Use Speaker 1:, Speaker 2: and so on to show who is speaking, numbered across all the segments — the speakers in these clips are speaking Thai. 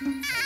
Speaker 1: Bye.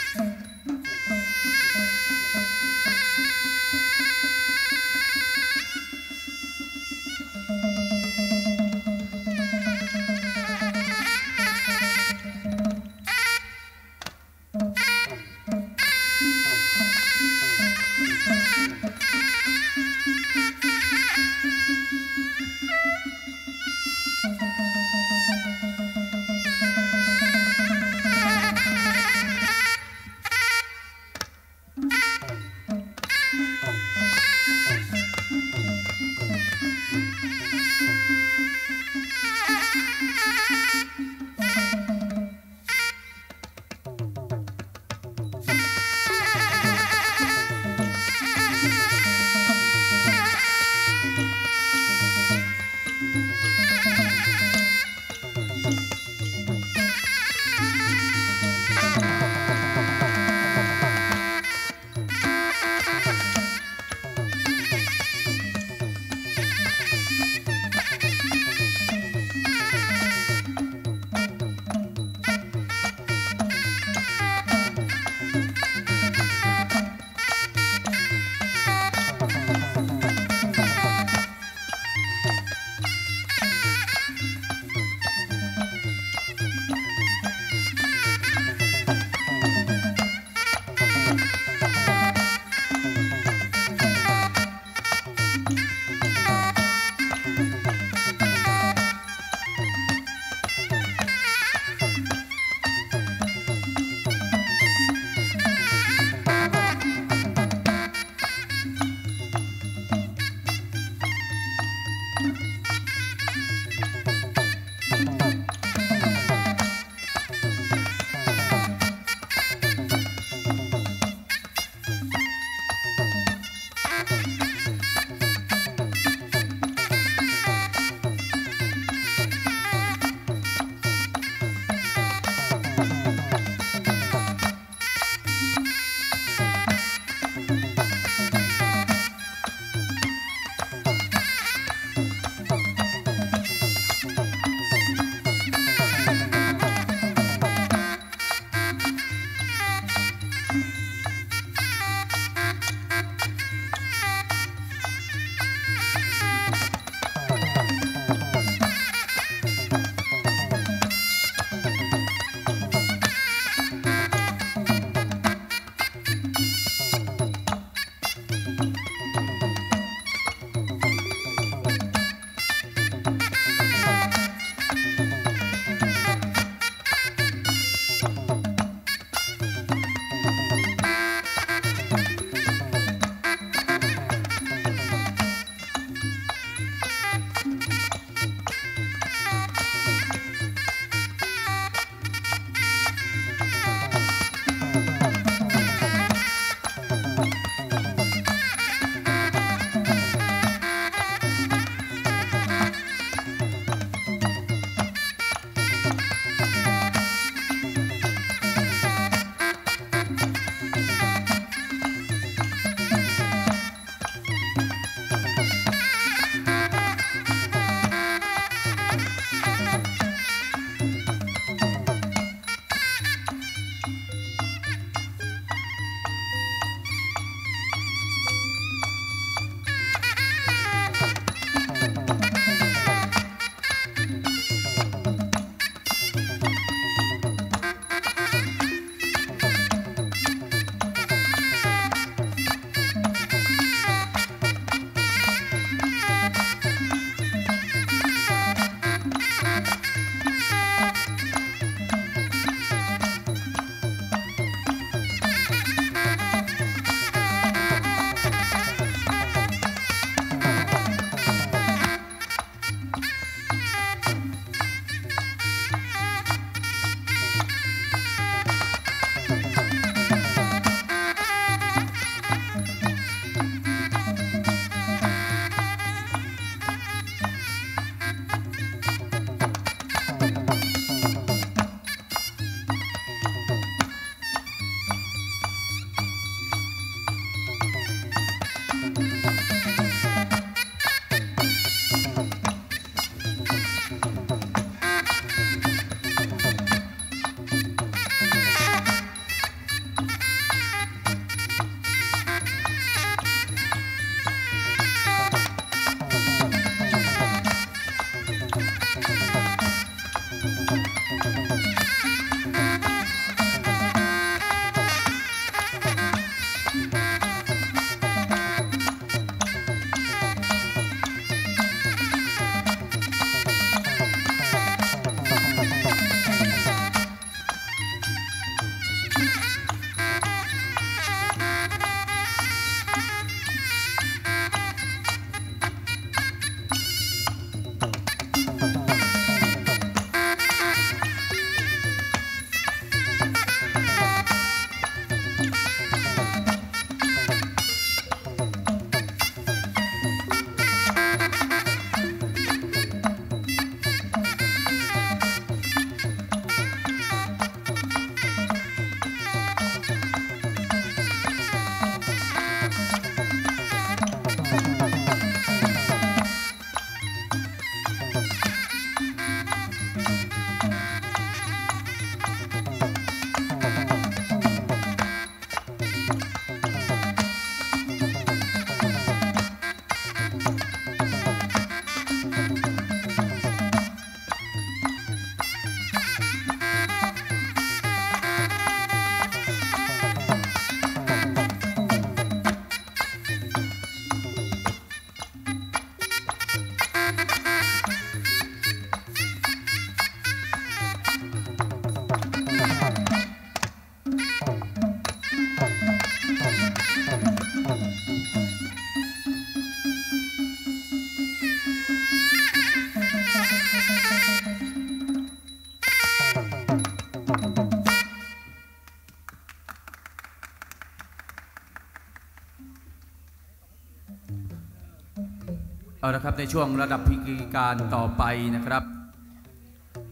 Speaker 1: เอาละครับในช่วงระดับพิธีการต่อไปนะครับ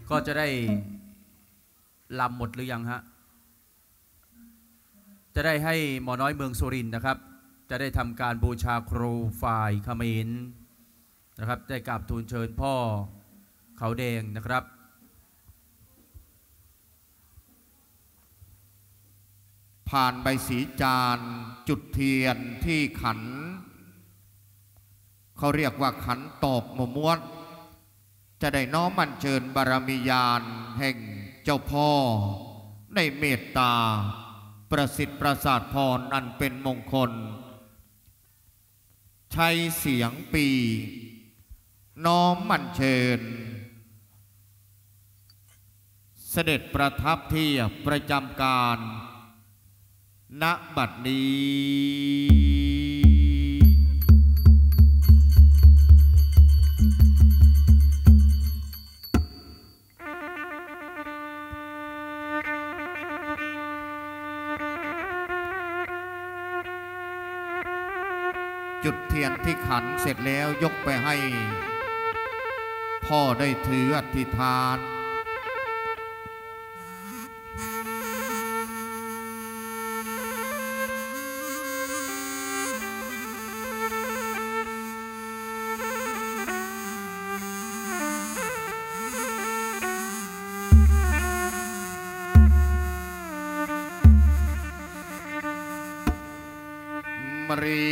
Speaker 1: ก็จะได้ลำหมดหรือยังฮะจะได้ให้หมอน้อยเมืองสุรินนะครับ จะได้ทำการบูชาครูฝ่ายขมรนะครับ ได้กราบทูลเชิญพ่อเขาแดงนะครับ
Speaker 2: ผ่านใบสีจานจุดเทียนที่ขัน เขาเรียกว่าขันตอกหมม้วน จะได้น้อมมันเชิญบารมียานแห่งเจ้าพ่อ ในเมตตา ประสิทธิ์ประสาทพรอันเป็นมงคล ใช้เสียงปี น้อมมันเชิญ เสด็จประทับที่ประจำการณบัดนี้ จุดเทียนที่ขันเสร็จแล้วยกไปให้ พ่อได้ถืออธิษฐาน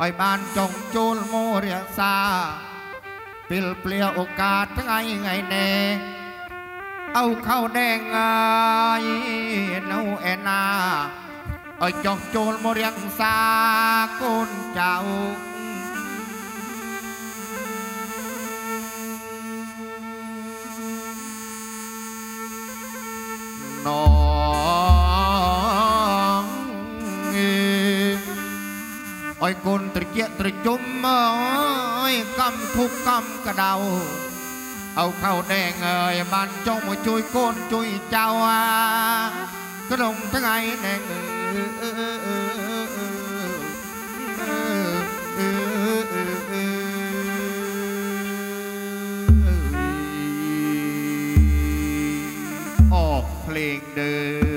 Speaker 2: อ้อบ้านจงจูลโมเรียซาปิลเปลี่ยโอกาสทั้งไงไงแน่เอาเข้าแดงไงเឲ្យគុណត្រជាត្រជុំអើយកម្មធុកកម្មកដៅអោខោដែងអើយបានចុះមកជួយកូនជួយចៅក្នុងថ្ងៃនេះអោភ្លេងដើ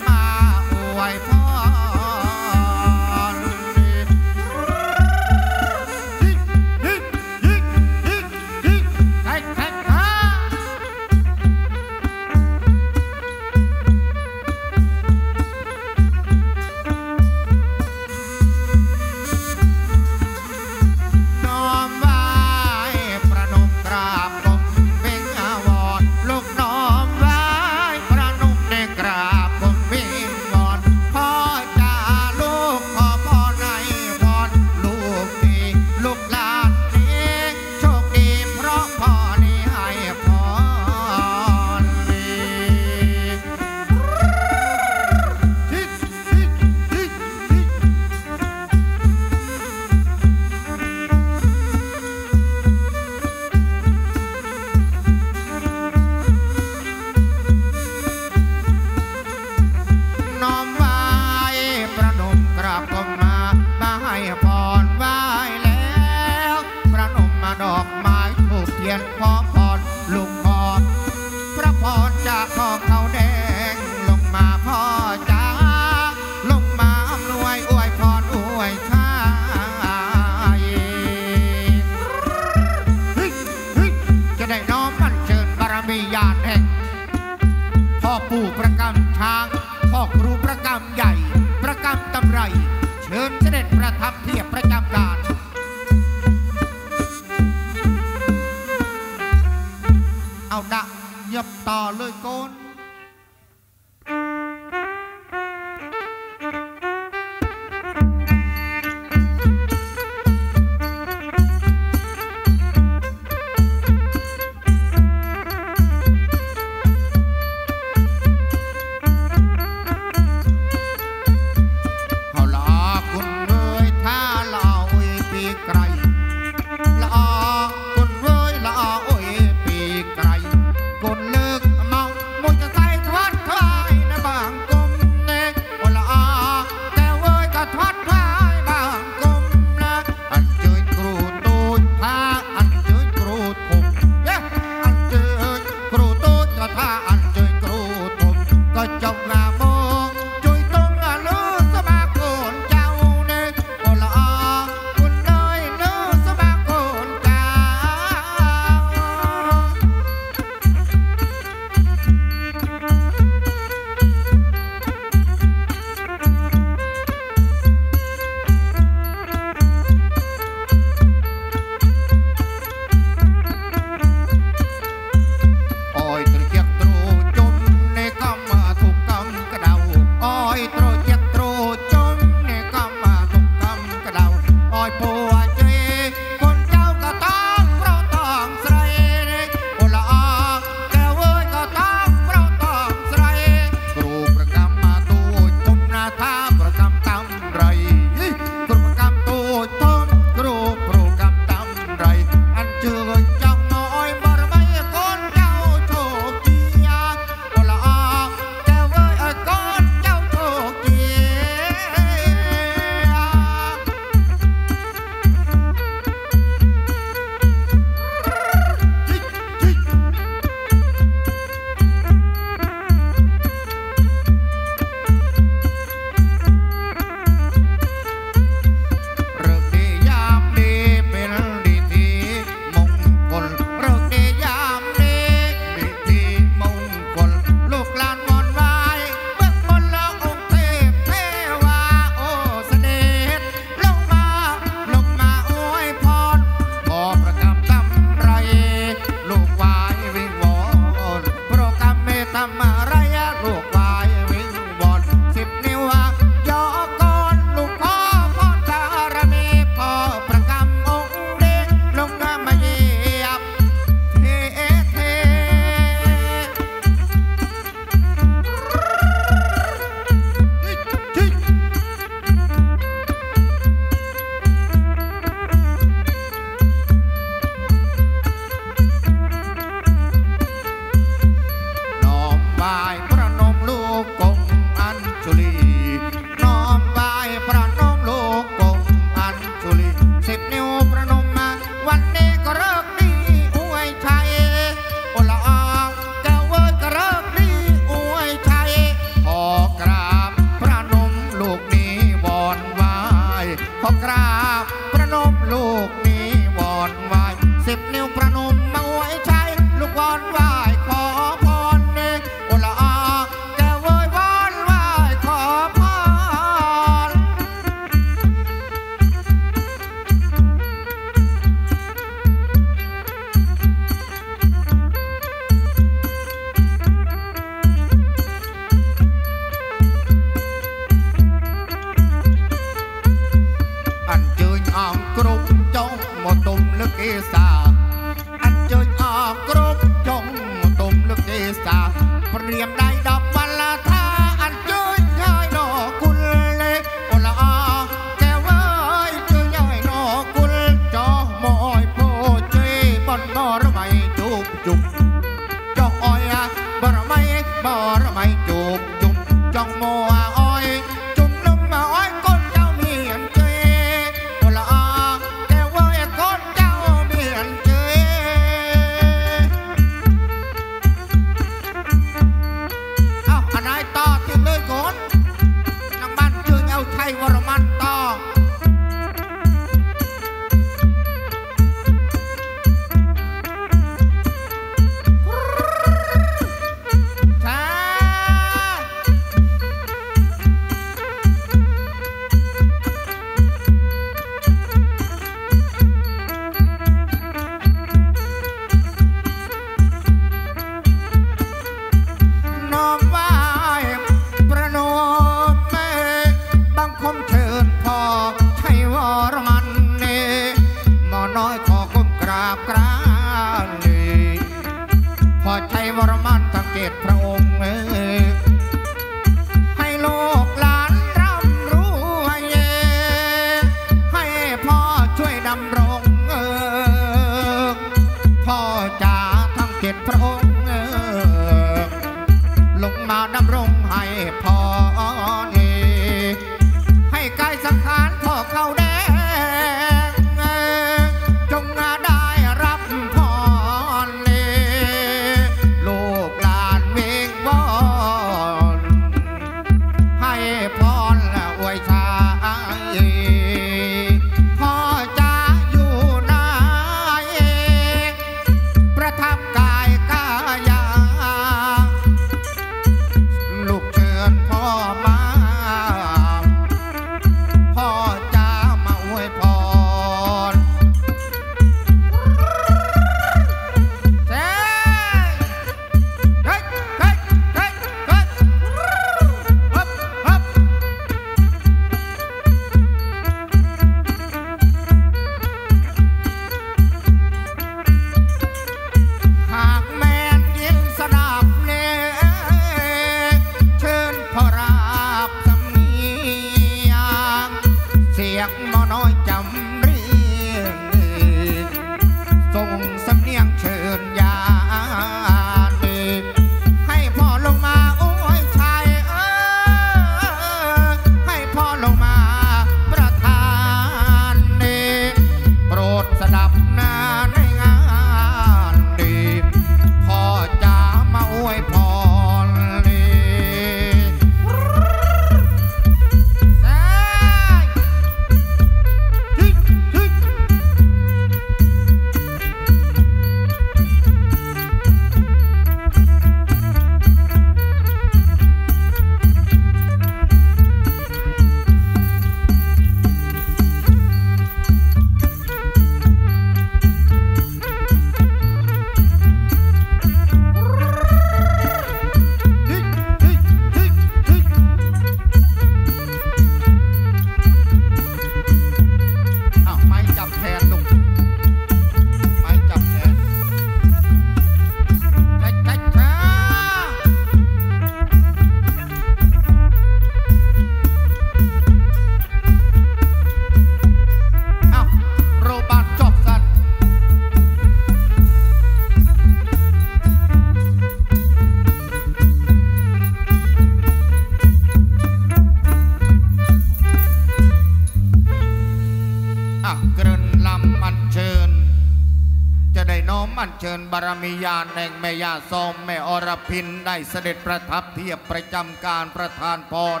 Speaker 2: บารมีญาณแห่งแม่ย่าซอมแม่อรพินได้เสด็จประทับเทียบประจำการประทานพร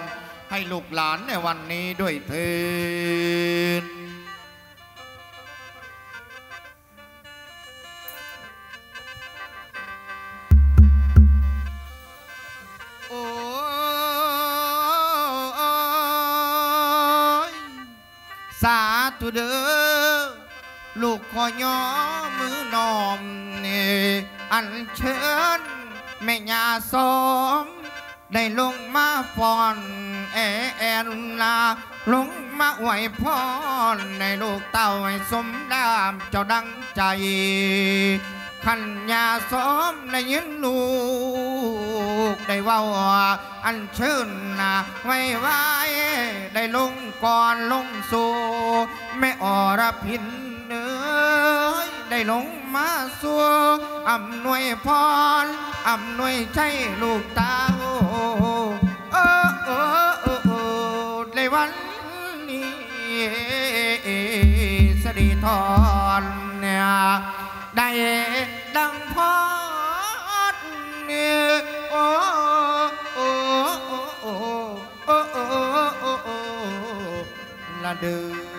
Speaker 2: ให้ลูกหลานในวันนี้ด้วยเถิดโอ้สาธุเด้อ ลูกขอย่อมือนอมนี่อันเชิญแม่ยาสมได้ลงมาฟอนแอแอนลาลงมาไหวพรในลูกเต้าให้สมดามเจ้าดังใจขันยาสมได้ยินลูกได้ว่าอันเชิญนาไว้ไว้ได้ลงก่อนลงสู่แม่อรพิน เนื้อได้ลงมาสัวอำนวยพรอำนวยใจลูกตาโอ้เออเออเออเออในวันนี้สรีทอนเนี่ยได้ดังพอดเนี่ยโอ้โอ้โอ้โอ้โอ้โอ้โอ้ละเดือ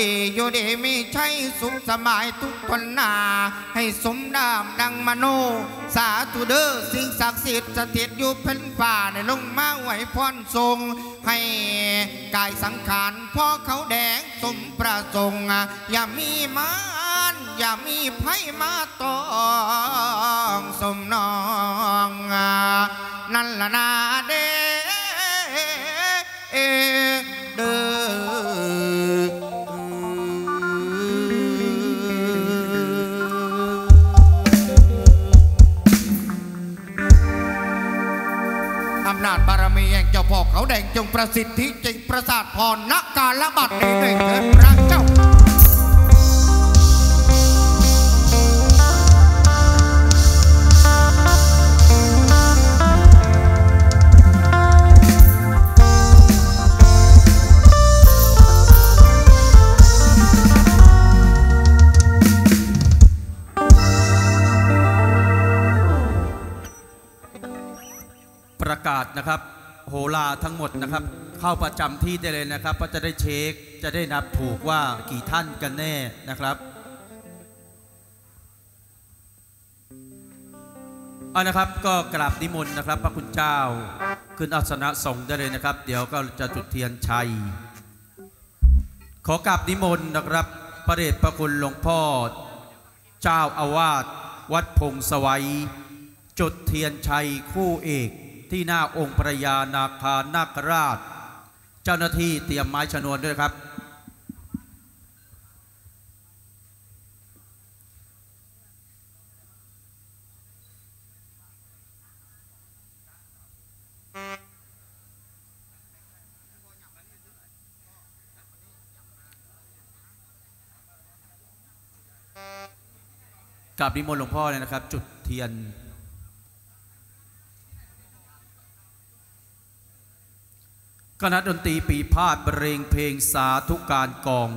Speaker 2: ดีอยู่ดีมีใช้สุขสบายทุกคนหนา ให้สมดามดังมโน สาธุเด้อสิ่งศักดิ์สิทธิ์สถิตอยู่เพ่นป่าในลงมาไหวพรทรง ให้กายสังขารพ่อเขาแดงสมประสงค์อย่ามีมานอย่ามีไพ่มาตองสมนอง นั่นละนาเด้ แดงจงประสิทธิจงประสาทพรณการลบัดนี้ด้วยเถิดพระเจ้า
Speaker 1: ประกาศนะครับ โหราทั้งหมดนะครับ เข้าประจำที่ได้เลยนะครับก็จะได้เช็คจะได้นับถูกว่ากี่ท่านกันแน่นะครับเอานะครับก็กราบนิมนต์นะครับ พระคุณเจ้าขึ้นอาสนะสงฆ์ได้เลยนะครับ เดี๋ยวก็จะจุดเทียนชัย ขอกราบนิมนต์นะครับพระเดชพระคุณหลวงพ่อ เจ้าอาวาสวัดพงสวัยจุดเทียนชัยคู่เอก ที่หน้าองค์พระยานาคานาคราช เจ้าหน้าที่เตรียมไม้ชนวนด้วยครับ กราบนิมนต์หลวงพ่อเลยนะครับ จุดเทียน คณะดนตรีปีพาดบรรเลงเพลงสาธุการกอง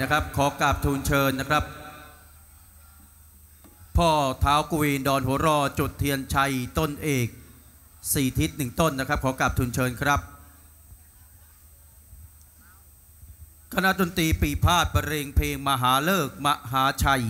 Speaker 1: นะครับ ขอกราบทูลเชิญนะครับ พ่อเท้ากุวีนดอนหัวรอจุดเทียนชัยต้นเอกสี่ทิศหนึ่งต้นนะครับ ขอกราบทูลเชิญครับ คณะดนตรีปีพาดบรรเลงเพลงมหาเลิกมหาชัย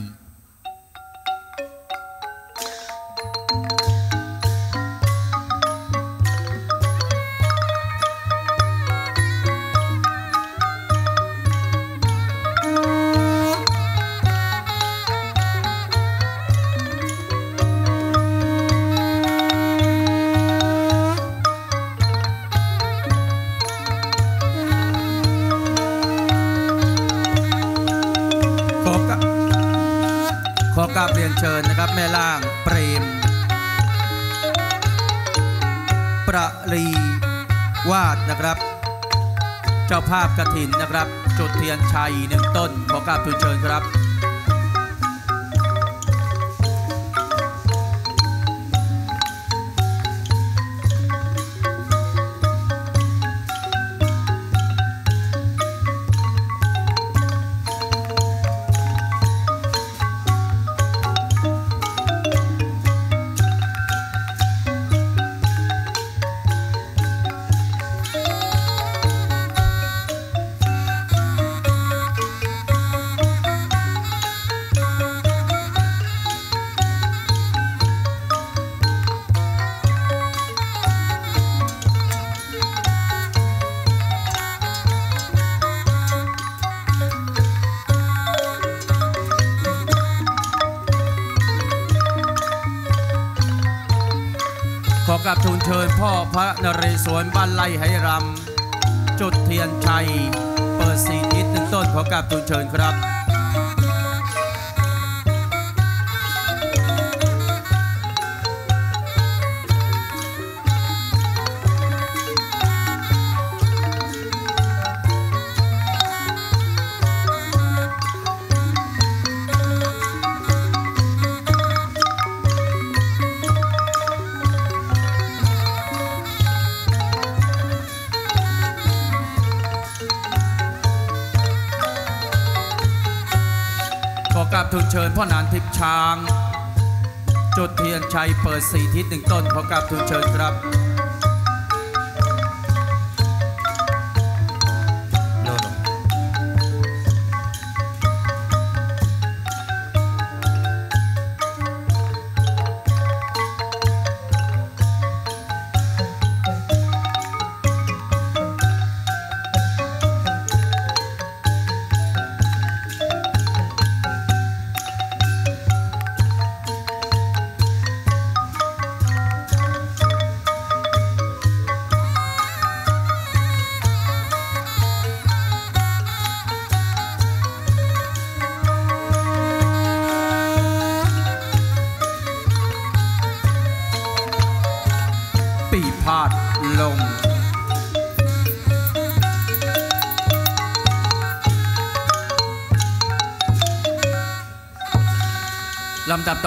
Speaker 1: นะครับ เจ้าภาพกระถินนะครับ จุดเทียนชัยหนึ่งต้นขอกราบทูลเชิญครับ ขอกราบทูลเชิญพ่อพระนเรศวรบ้านไร่ไหรำจุดเทียนชัย เปิดสีทิศหนึ่งต้นขอกราบทูลเชิญครับ เชิญพ่อนานทิพย์ช้าง จุดเทียนชัยเปิดสี่ทิศหนึ่งต้นขอกราบทูลเชิญครับ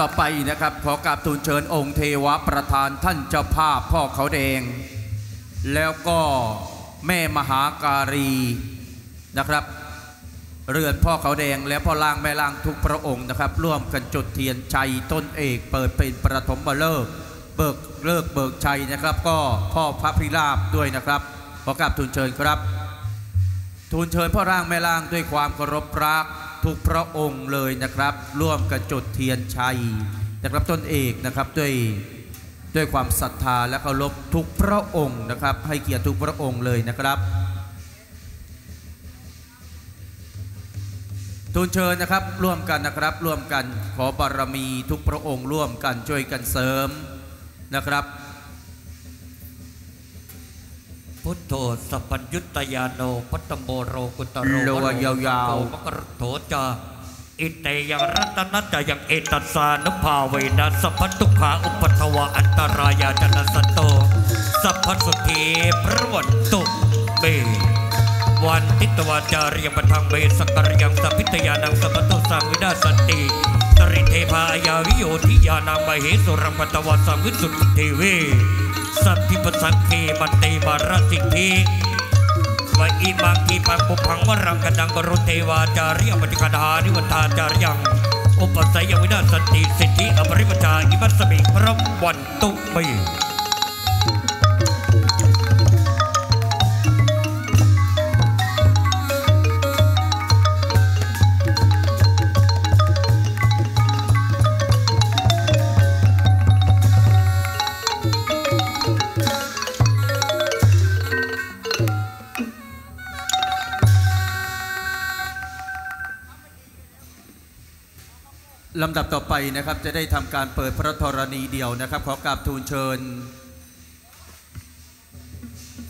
Speaker 1: ต่อไปนะครับ ขอกราบทูลเชิญองค์เทวประธานท่านเจ้าภาพพ่อเขาแดง แล้วก็แม่มหาการีนะครับ เรือนพ่อเขาแดงและพ่อร่างแม่ร่างทุกพระองค์นะครับ ร่วมกันจุดเทียนชัยต้นเอกเปิดเป็นประถมฤกษ์เบิกเลิกเบิกชัยนะครับ ก็พ่อพระพิราบด้วยนะครับขอกราบทูลเชิญครับ ทูลเชิญพ่อร่างแม่ร่างด้วยความเคารพรักทุกพระองค์เลยนะครับ ร่วมกันจุดเทียนชัยนะครับต้นเอกนะครับด้วยด้วยความศรัทธาและเคารพทุกพระองค์นะครับ ให้เกียรติทุกพระองค์เลยนะครับทูลเชิญนะครับร่วมกันนะครับร่วมกันขอบารมีทุกพระองค์ร่วมกันช่วยกันเสริมนะครับ
Speaker 3: พุทโธสัพพัญยุตยาโนพัตตโมโรกุตโร
Speaker 1: โลยาวๆ
Speaker 3: มกรโถจา อิเตยังรัตนัจยังเอตัสานุภาเวนะสัพพทุขาอุปทวะอันตรายาจนสัตโต สัพพสุธีพระวันตุเบวันทิตวาจารียปทังเบสกรยังสัพพิตยานังสัพพตุสังวินาสันติตริเทพายาวิโยทิยานังมเหสุรังปตวาสังวิสุทธิเวสัตถิปสังเคมันเตมารสิทธิ วะอิมังคีปังปุพังวรังกดังกรุเทวาจาริยปฏิกดานิวัฏาจาริยัง อุปสัยยวินาสติสิทธิอปริปชาอิมัสมิพระวันตุเมำ
Speaker 1: ดับต่อไปนะครับจะได้ทำการเปิดพระธรณีเดียวนะครับ ขอกราบทูลเชิญ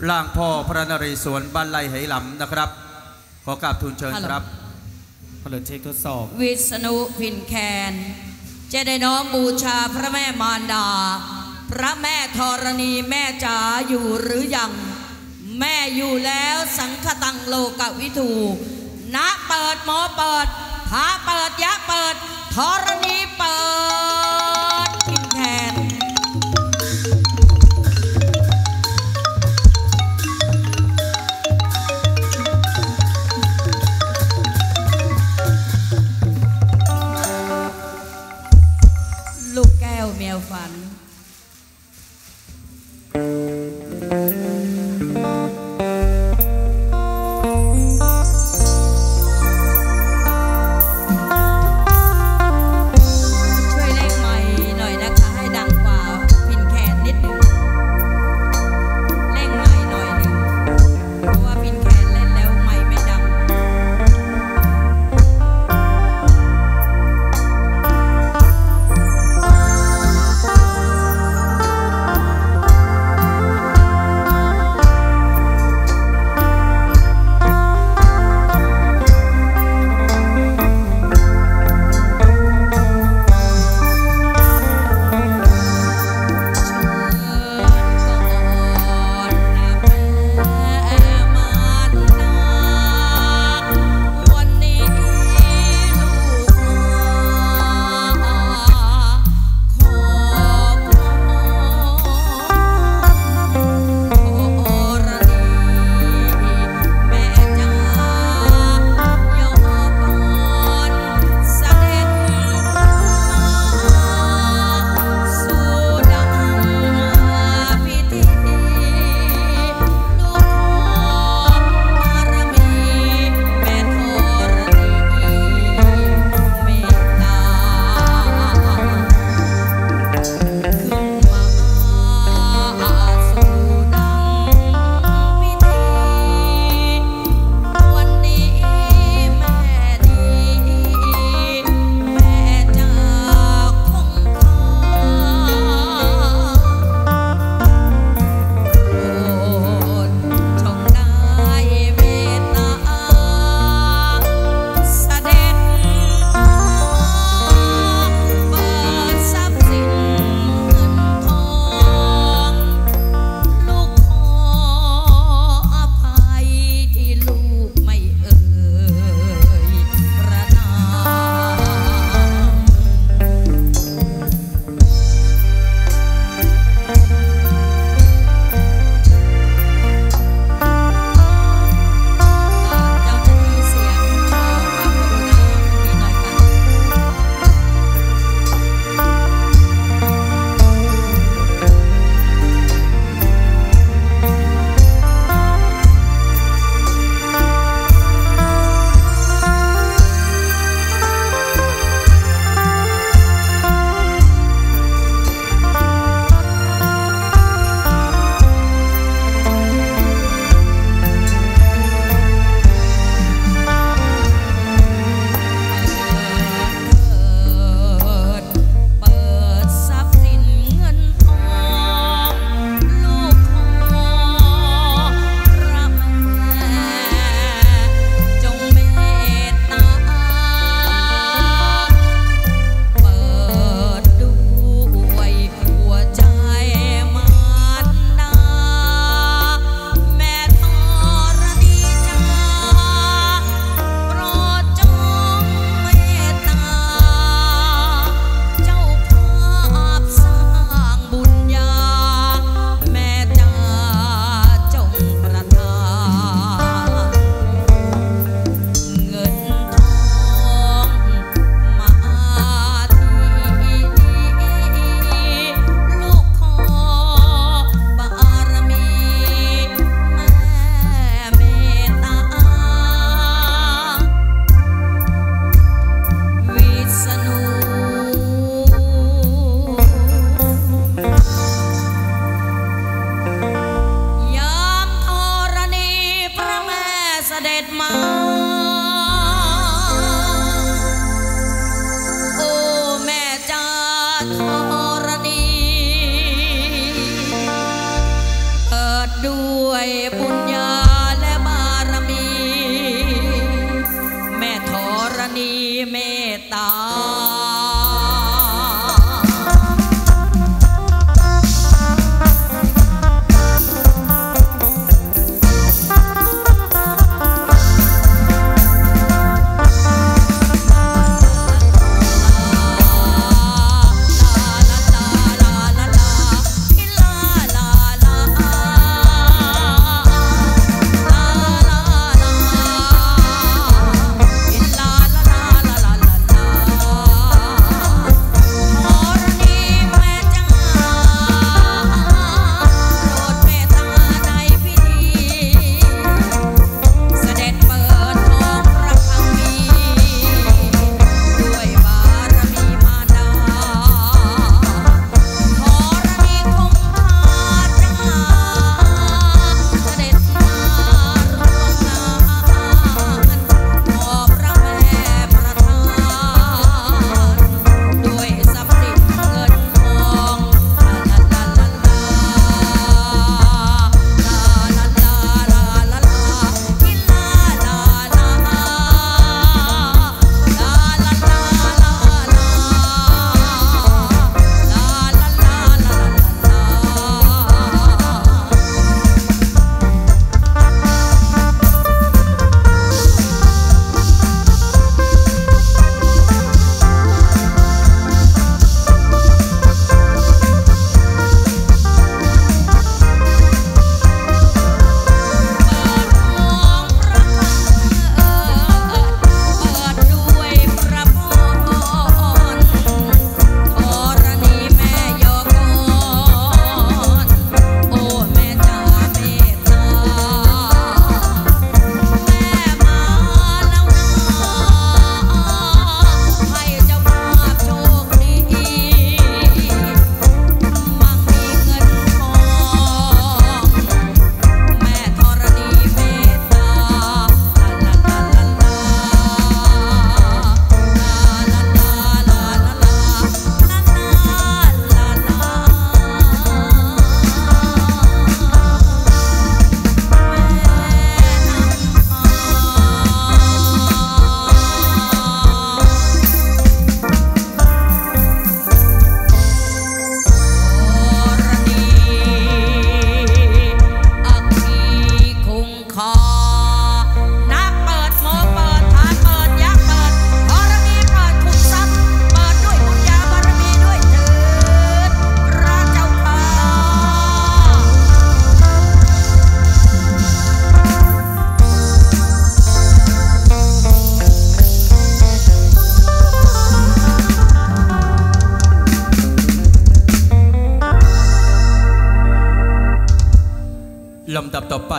Speaker 1: ร่างพ่อพระนเรศวรบ้านไร่ไหหลำนะครับ ขอกราบทูลเชิญครับ
Speaker 4: พลเช็คทดสอบ
Speaker 5: วิษณุพินแคนจะได้น้อมบูชาพระแม่มารดา พระแม่ธรณีแม่จ๋าอยู่หรือยัง แม่อยู่แล้วสังคตังโลกวิทูณเปิดหมอเปิดพาเปิดยะเปิด ธ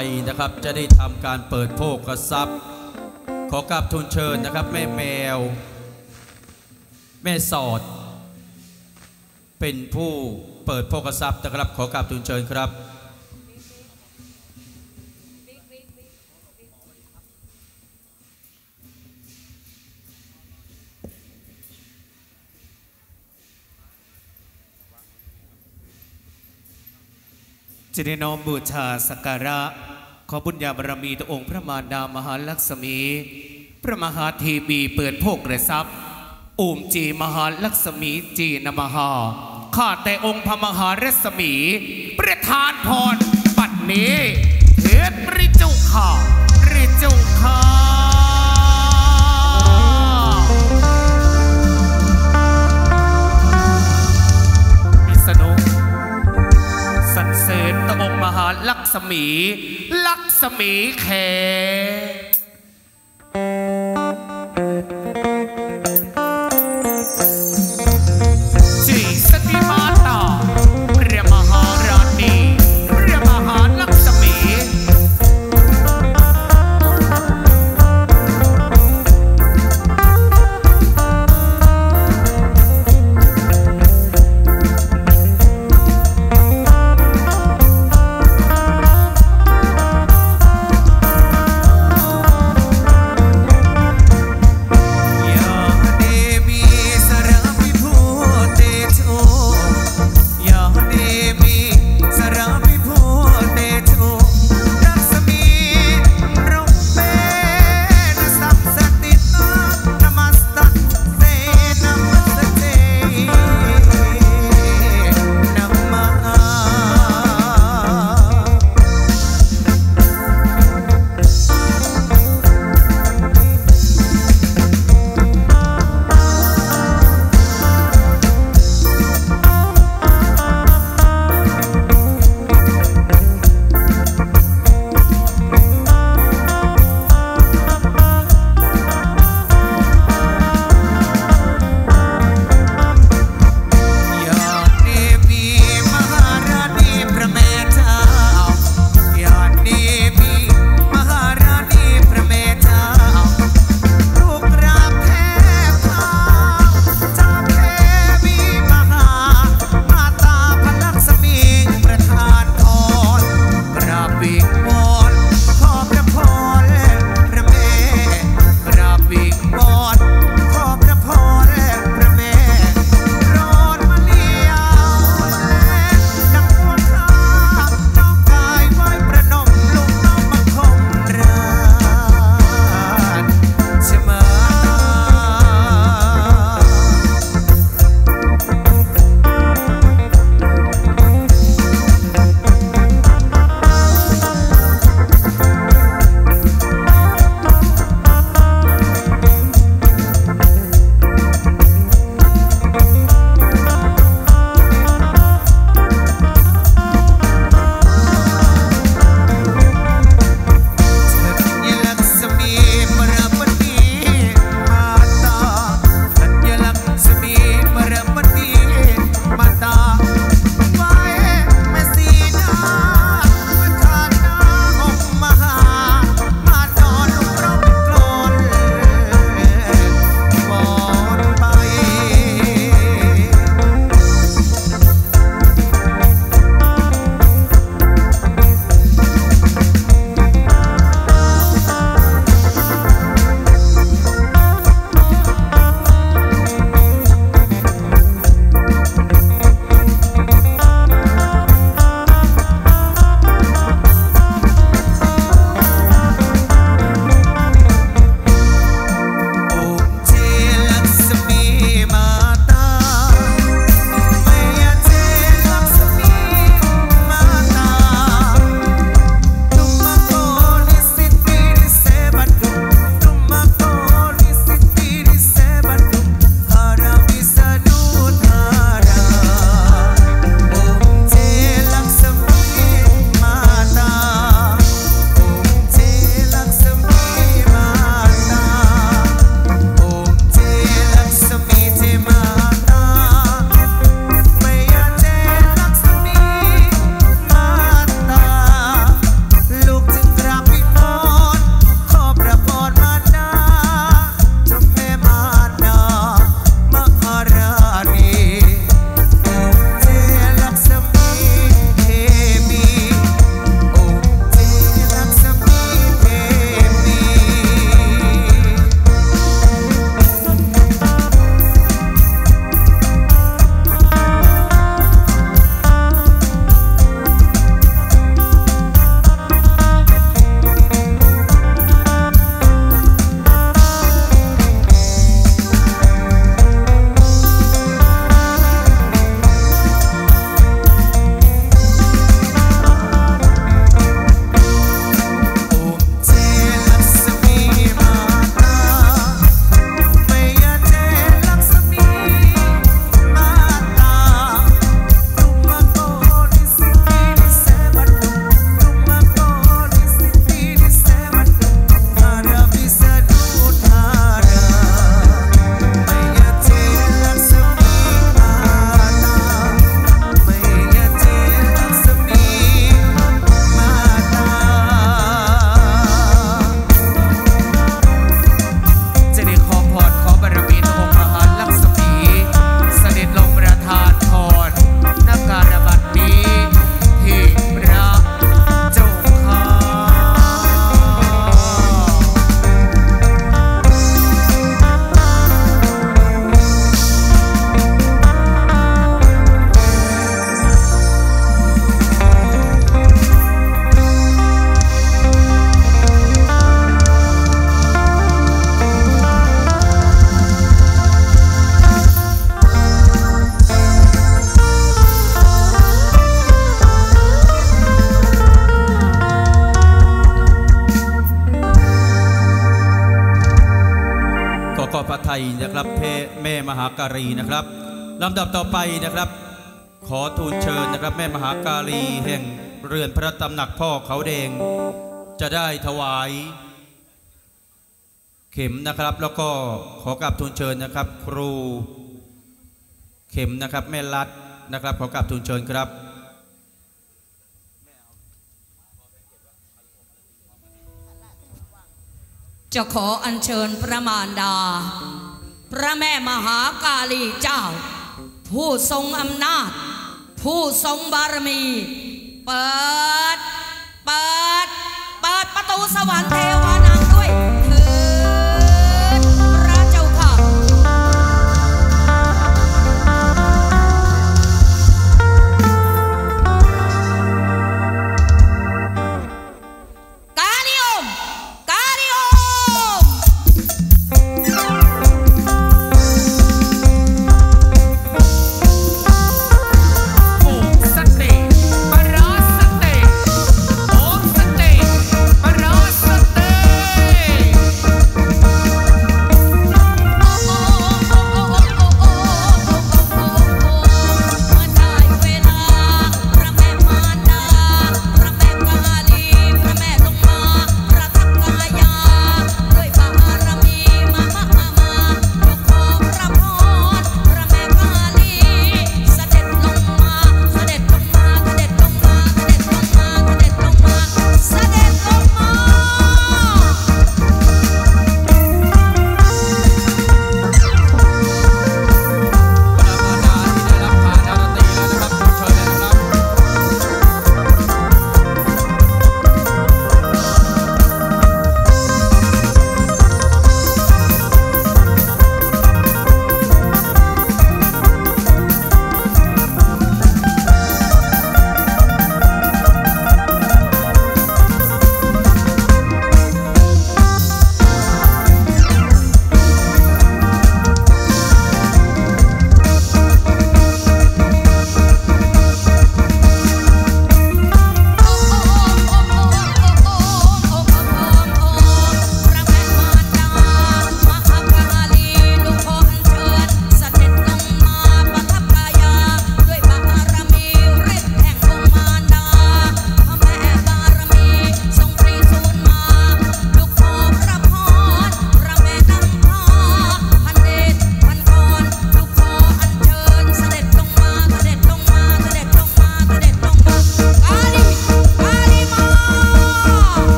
Speaker 5: ร่นะครั
Speaker 1: บ จะได้ทำการเปิดโภคทรัพย์ ขอกราบทูลเชิญนะครับ แม่แมว แม่สอด เป็นผู้เปิดโภคทรัพย์นะครับ ขอกราบทูลเชิญครับ
Speaker 3: จะได้น้อมบูชาสักการะ ขอบุญญาบารมีต่อองค์พระมารดามหาลักษมี พระมหาเทีบีเปิดโภกระซับอูมจีมหาลักษมีจีนมหาข้าแต่องค์พระมหารัศมี ประทานพรปัดนี้เถิดริจุขาริจุขา องค์มหาลักษมี ลักษมีแข รี
Speaker 1: นะครับลำดับต่อไปนะครับ ขอทูลเชิญนะครับ แม่มหาการีแห่งเรือนพระตำหนักพ่อเขาแดง จะได้ถวาย เข็มนะครับ แล้วก็ขอกราบทูลเชิญนะครับ ครูเข็มนะครับ แม่รัดนะครับ ขอกราบทูลเชิญครับ
Speaker 5: จะขออัญเชิญพระมารดา พระแม่มหากาลีเจ้า ผู้ทรงอำนาจ ผู้ทรงบารมี เปิด เปิด เปิดประตูสวรรค์เทวานัง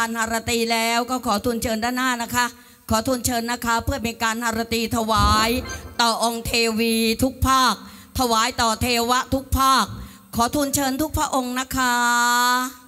Speaker 5: านหารตีแล้วก็ขอทูลเชิญด้านหน้านะคะ ขอทูลเชิญนะคะ เพื่อเป็นการหารตีถวาย ต่อองค์เทวีทุกภาค ถวายต่อเทวะทุกภาค ขอทูลเชิญทุกพระองค์นะคะ